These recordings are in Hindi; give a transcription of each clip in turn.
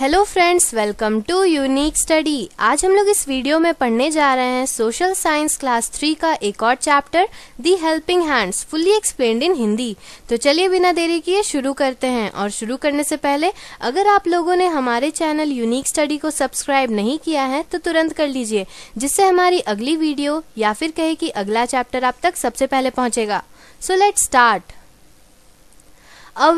Hello friends welcome to unique study आज हम लोग इस वीडियो में पढ़ने जा रहे हैं सोशल साइंस क्लास थ्री का एक और chapter the helping hands fully explained in Hindi तो चलिए बिना देरी किए शुरू करते हैं और शुरू करने से पहले अगर आप लोगों ने हमारे चैनल यूनिक स्टडी को सब्सक्राइब नहीं किया है तो तुरंत कर लीजिए जिससे हमारी अगली वीडियो या फिर कहे कि अगला चैप्टर आप तक सबसे पहले पहुंचेगा। So let start A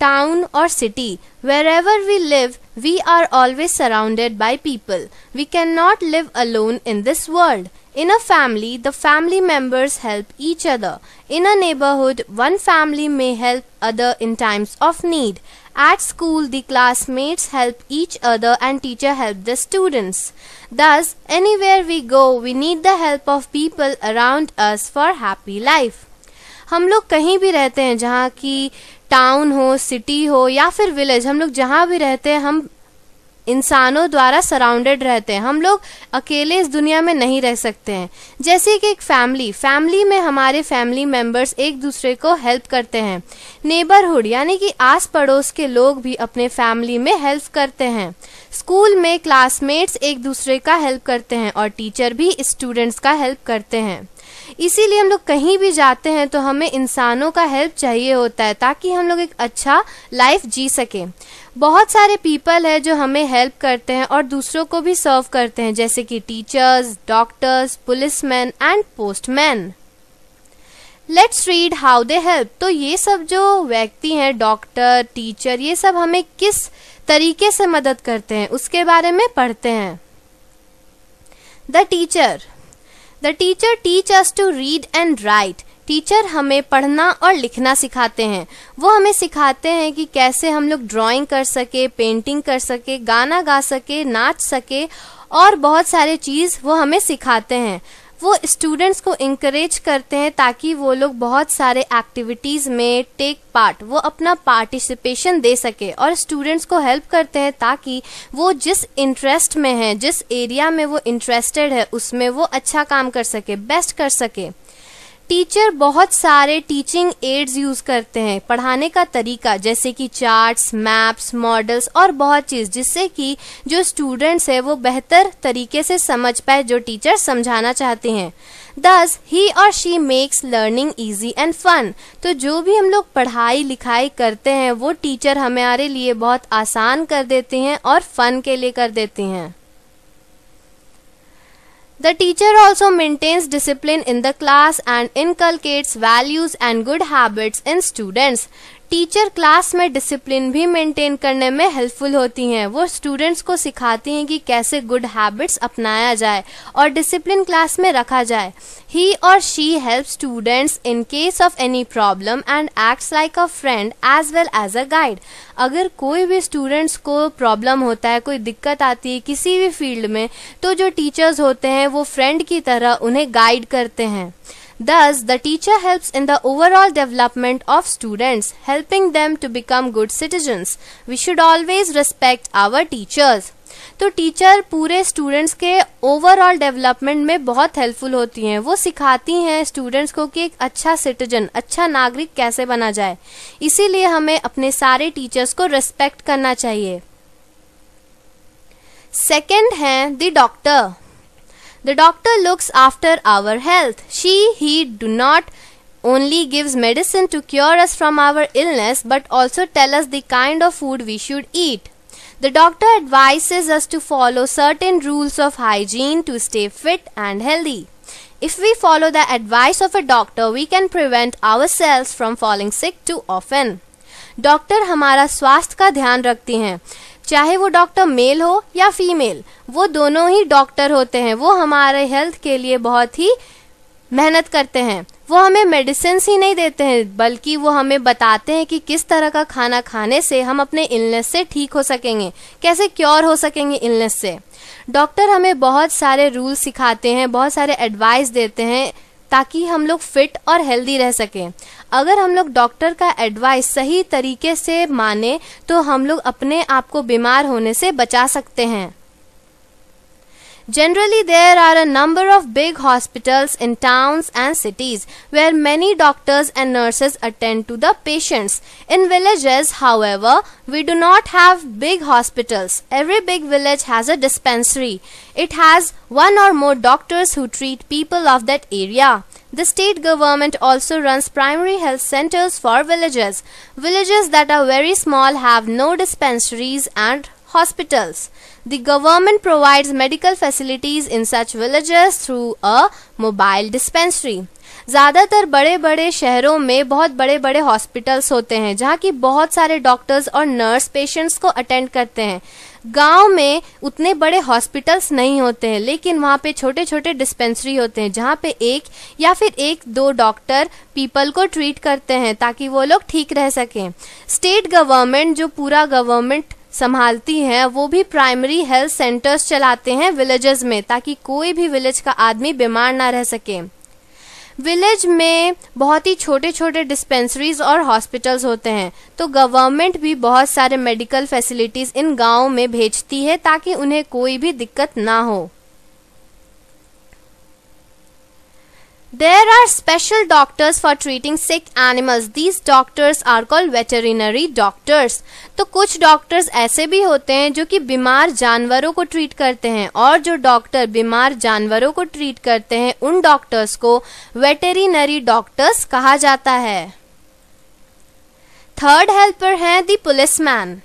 town और city wherever we live, we are always surrounded by people. We cannot live alone in this world. In a family, the family members help each other. In a neighborhood, one family may help other in times of need. At school, the classmates help each other and teacher help the students. Thus, anywhere we go, we need the help of people around us for happy life. हम लोग कहीं भी रहते हैं जहाँ की टाउन हो सिटी हो या फिर विलेज हम लोग जहाँ भी रहते हैं हम इंसानों द्वारा सराउंडेड रहते हैं। हम लोग अकेले इस दुनिया में नहीं रह सकते हैं। जैसे कि एक फैमिली फैमिली में हमारे फैमिली मेंबर्स एक दूसरे को हेल्प करते हैं। नेबरहुड, यानी कि आस पड़ोस के लोग भी अपने फैमिली में हेल्प करते हैं। स्कूल में क्लासमेट्स एक दूसरे का हेल्प करते हैं और टीचर भी स्टूडेंट्स का हेल्प करते हैं। इसीलिए हम लोग कहीं भी जाते हैं तो हमें इंसानों का हेल्प चाहिए होता है ताकि हम लोग एक अच्छा लाइफ जी सके। बहुत सारे पीपल है जो हमें हेल्प करते हैं और दूसरों को भी सर्व करते हैं, जैसे कि teachers doctors policeman and postman let's read how they help तो ये सब जो व्यक्ति हैं डॉक्टर टीचर ये सब हमें किस तरीके से मदद करते हैं, उसके बारे में पढ़ते हैं। The teacher the teacher teach us to read and write teacher हमें पढ़ना और लिखना सिखाते हैं। वो हमें सिखाते हैं कि कैसे हम लोग ड्राइंग कर सके पेंटिंग कर सके, गाना गा सके, नाच सके और बहुत सारे चीज़ वो हमें सिखाते हैं। वो स्टूडेंट्स को इंकरेज करते हैं ताकि वो लोग बहुत सारे एक्टिविटीज़ में टेक पार्ट वो अपना पार्टिसिपेशन दे सके और स्टूडेंट्स को हेल्प करते हैं ताकि वो जिस इंटरेस्ट में है, जिस एरिया में वो इंटरेस्टेड है, उसमें वो अच्छा काम कर सके बेस्ट कर सके। टीचर बहुत सारे टीचिंग एड्स यूज़ करते हैं। पढ़ाने का तरीका, जैसे कि चार्ट्स मैप्स मॉडल्स और बहुत चीज़, जिससे कि जो स्टूडेंट्स है, वो बेहतर तरीके से समझ पाए, जो टीचर समझाना चाहते हैं। दस he or she makes learning easy and fun तो जो भी हम लोग पढ़ाई, लिखाई करते हैं, वो टीचर हमारे लिए बहुत आसान कर देते हैं और फन के लिए कर देते हैं। The teacher also maintains discipline in the class and inculcates values and good habits in students. Teacher class में डिसिप्लिन भी मेंटेन करने में हेल्पफुल होती हैं। वो स्टूडेंट्स को सिखाती हैं कि कैसे गुड हैबिट्स अपनाया जाए और डिसिप्लिन क्लास में रखा जाए। He or she help students in case of any problem and acts like a friend as well as a guide अगर कोई भी स्टूडेंट्स को प्रॉब्लम होता है, कोई दिक्कत आती है किसी भी फ़ील्ड में तो जो टीचर्स होते हैं, वो फ्रेंड की तरह उन्हें गाइड करते हैं। Thus, the teacher helps in the overall development of students, helping them to become good citizens. We should always respect our teachers. तो टीचर पूरे स्टूडेंट्स के ओवरऑल डेवलपमेंट में बहुत हेल्पफुल होती हैं वो सिखाती हैं स्टूडेंट्स को कि एक अच्छा सिटीजन अच्छा नागरिक कैसे बना जाए इसीलिए हमें अपने सारे टीचर्स को रिस्पेक्ट करना चाहिए सेकेंड है the doctor The doctor looks after our health. She, he do not only gives medicine to cure us from our illness but also tell us the kind of food we should eat. The doctor advises us to follow certain rules of hygiene to stay fit and healthy. If we follow the advice of a doctor, we can prevent ourselves from falling sick too often. Doctor हमारा स्वास्थ्य का ध्यान रखती हैं चाहे वो डॉक्टर मेल हो या फीमेल वो दोनों ही डॉक्टर होते हैं। वो हमारे हेल्थ के लिए बहुत ही मेहनत करते हैं। वो हमें मेडिसिन ही नहीं देते हैं, बल्कि वो हमें बताते हैं कि किस तरह का खाना खाने से हम अपने इलनेस से ठीक हो सकेंगे। कैसे क्योर हो सकेंगे इलनेस से? डॉक्टर हमें बहुत सारे रूल सिखाते हैं, बहुत सारे एडवाइस देते हैं। ताकि हम लोग फिट और हेल्दी रह सकें। अगर हम लोग डॉक्टर का एडवाइस सही तरीके से माने तो हम लोग अपने आप को बीमार होने से बचा सकते हैं। Generally, there are a number of big hospitals in towns and cities where many doctors and nurses attend to the patients. In villages, however, we do not have big hospitals. Every big village has a dispensary. It has one or more doctors who treat people of that area. The state government also runs primary health centers for villages. Villages that are very small have no dispensaries and hospitals. The government provides medical facilities in such villages through a mobile dispensary. ज़्यादातर बड़े बड़े शहरों में बहुत बड़े बड़े हॉस्पिटल्स होते हैं, जहाँ की बहुत सारे डॉक्टर्स और नर्स पेशेंट्स को अटेंड करते हैं गाँव में उतने बड़े हॉस्पिटल्स नहीं होते हैं, लेकिन वहाँ पे छोटे छोटे डिस्पेंसरी होते हैं, जहाँ पे एक या फिर एक दो डॉक्टर पीपल को ट्रीट करते हैं, ताकि वो लोग ठीक रह सकें स्टेट गवर्नमेंट जो पूरा गवर्नमेंट संभालती हैं, वो भी प्राइमरी हेल्थ सेंटर्स चलाते हैं विलेजेस में, ताकि कोई भी विलेज का आदमी बीमार ना रह सके। विलेज में बहुत ही छोटे छोटे डिस्पेंसरीज और हॉस्पिटल्स होते हैं तो गवर्नमेंट भी बहुत सारे मेडिकल फैसिलिटीज़ इन गाँव में भेजती है, ताकि उन्हें कोई भी दिक्कत ना हो। There are special doctors for treating sick animals. These doctors are called veterinary doctors. तो कुछ डॉक्टर्स ऐसे भी होते हैं जो कि बीमार जानवरों को ट्रीट करते हैं और जो डॉक्टर बीमार जानवरों को ट्रीट करते हैं, उन डॉक्टर्स को वेटेरिनरी डॉक्टर्स कहा जाता है थर्ड हेल्पर है the policeman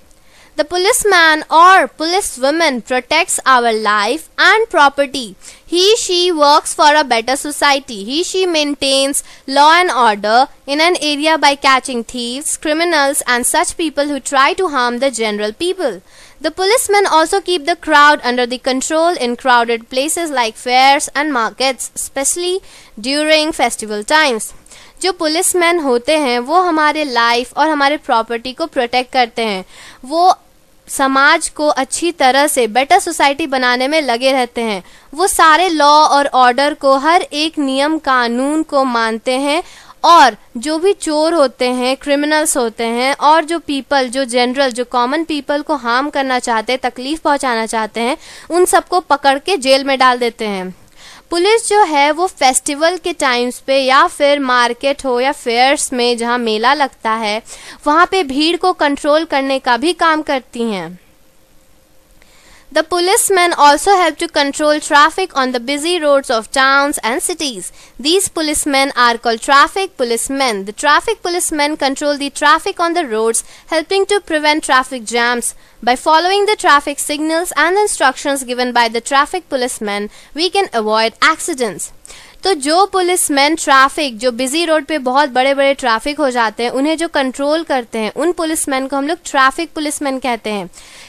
The policeman or policewoman protects our life and property. He she works for a better society. He she maintains law and order in an area by catching thieves, criminals and such people who try to harm the general people. The policemen also keep the crowd under the control in crowded places like fairs and markets, especially during festival times. जो पुलिसमैन होते हैं वो हमारे लाइफ और हमारे प्रॉपर्टी को प्रोटेक्ट करते हैं वो समाज को अच्छी तरह से बेटर सोसाइटी बनाने में लगे रहते हैं। वो सारे लॉ और ऑर्डर को, हर एक नियम कानून को मानते हैं और जो भी चोर होते हैं क्रिमिनल्स होते हैं और जो पीपल जो जनरल जो कॉमन पीपल को हार्म करना चाहते हैं तकलीफ़ पहुंचाना चाहते हैं, उन सबको पकड़ के जेल में डाल देते हैं। पुलिस जो है वो फेस्टिवल के टाइम्स पे या फिर मार्केट हो या फेयर्स में जहाँ मेला लगता है, वहाँ पे भीड़ को कंट्रोल करने का भी काम करती हैं। The policemen also help to control traffic on the busy roads of towns and cities. These policemen are called traffic policemen. The traffic policemen control the traffic on the roads, helping to prevent traffic jams. By following the traffic signals and instructions given by the traffic policemen, we can avoid accidents. तो जो पुलिसमैन ट्रैफ़िक जो बिज़ी रोड पे बहुत बड़े बड़े ट्रैफ़िक हो जाते हैं, उन्हें जो कंट्रोल करते हैं, उन पुलिसमैन को हम लोग ट्रैफ़िक पुलिसमैन कहते हैं।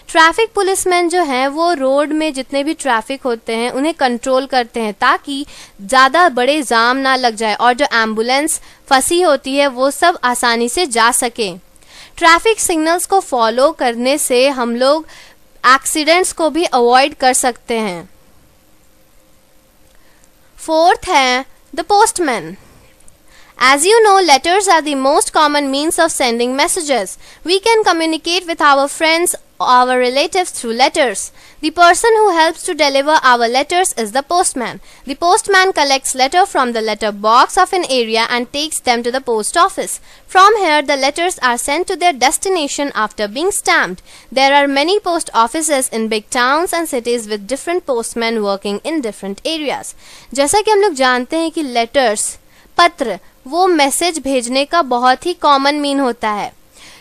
ट्रैफ़िक पुलिसमैन जो हैं, वो रोड में जितने भी ट्रैफ़िक होते हैं, उन्हें कंट्रोल करते हैं ताकि ज़्यादा बड़े जाम ना लग जाए और जो एंबुलेंस फंसी होती है, वो सब आसानी से जा सके। ट्रैफ़िक सिग्नल्स को फॉलो करने से हम लोग एक्सीडेंट्स को भी अवॉइड कर सकते हैं। Fourth है the postman. As you know, letters are the most common means of sending messages. We can communicate with our friends our relatives through letters. The person who helps to deliver our letters is the postman. The postman collects letter from the letter box of an area and takes them to the post office. From here, the letters are sent to their destination after being stamped. There are many post offices in big towns and cities with different postmen working in different areas. जैसा कि हम लोग जानते हैं कि letters, पत्र वो मैसेज भेजने का बहुत ही कॉमन मीन होता है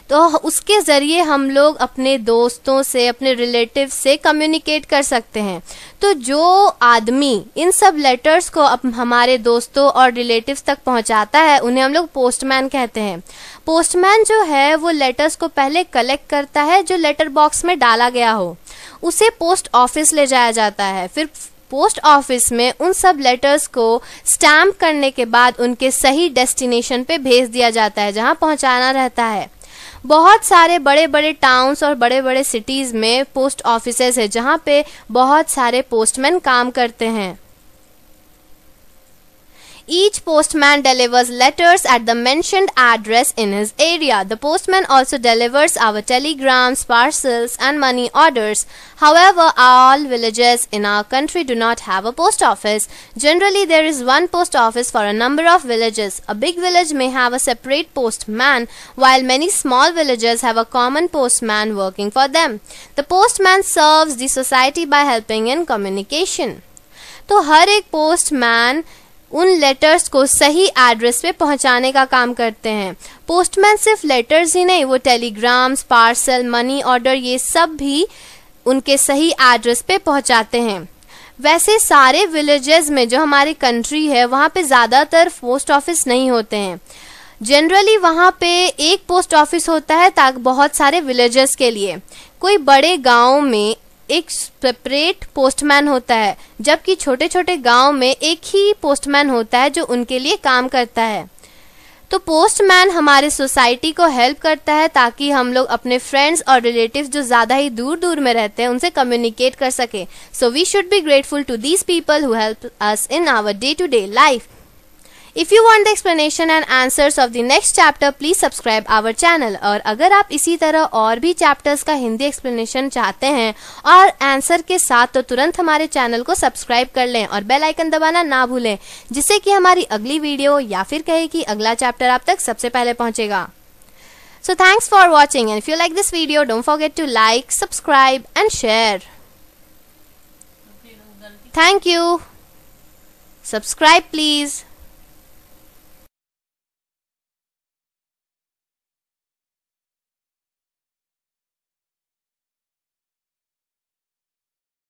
तो उसके ज़रिए हम लोग अपने दोस्तों से, अपने रिलेटिव से कम्युनिकेट कर सकते हैं। तो जो आदमी इन सब लेटर्स को अब हमारे दोस्तों और रिलेटिव्स तक पहुंचाता है, उन्हें हम लोग पोस्टमैन कहते हैं। पोस्टमैन जो है, वो लेटर्स को पहले कलेक्ट करता है, जो लेटर बॉक्स में डाला गया हो। उसे पोस्ट ऑफ़िस ले जाया जाता है। फिर पोस्ट ऑफ़िस में उन सब लेटर्स को स्टैम्प करने के बाद उनके सही डेस्टिनेशन पे भेज दिया जाता है, जहाँ पहुंचाना रहता है। बहुत सारे बड़े बड़े टाउन्स और बड़े बड़े सिटीज़ में पोस्ट ऑफ़िस है, जहाँ पे बहुत सारे पोस्टमैन काम करते हैं। Each postman delivers letters at the mentioned address in his area. The postman also delivers our telegrams, parcels, and money orders. However, all villages in our country do not have a post office. Generally, there is one post office for a number of villages. A big village may have a separate postman, while many small villages have a common postman working for them. The postman serves the society by helping in communication. तो हर एक पोस्टमैन उन लेटर्स को सही एड्रेस पे पहुँचाने का काम करते हैं। पोस्टमैन सिर्फ़ लेटर्स ही नहीं, वो टेलीग्राम्स पार्सल मनी ऑर्डर ये सब भी उनके सही एड्रेस पे पहुंचाते हैं। वैसे सारे विलेजेस में जो हमारी कंट्री है, वहाँ पे ज़्यादातर पोस्ट ऑफ़िस नहीं होते हैं। जनरली वहाँ पे एक पोस्ट ऑफ़िस होता है ताकि बहुत सारे विलेजेस के लिए। कोई बड़े गाँव में एक सेपरेट पोस्टमैन होता है, जबकि छोटे छोटे गाँव में एक ही पोस्टमैन होता है जो उनके लिए काम करता है। तो पोस्टमैन हमारे सोसाइटी को हेल्प करता है ताकि हम लोग अपने फ्रेंड्स और रिलेटिव्स जो ज़्यादा ही दूर दूर में रहते हैं, उनसे कम्युनिकेट कर सके। So we should be grateful to these people who help us in our day to day life If you want the explanation and answers of the next chapter, please subscribe our channel. और अगर आप इसी तरह और भी चैप्टर्स का हिंदी एक्सप्लेनेशन चाहते हैं और आंसर के साथ तो तुरंत हमारे चैनल को सब्सक्राइब कर लें और बेल आइकन दबाना ना भूलें जिससे कि हमारी अगली वीडियो या फिर कहे कि अगला चैप्टर आप तक सबसे पहले पहुंचेगा So thanks for watching and if you like this video don't forget to like, subscribe and share. Thank you. Subscribe please.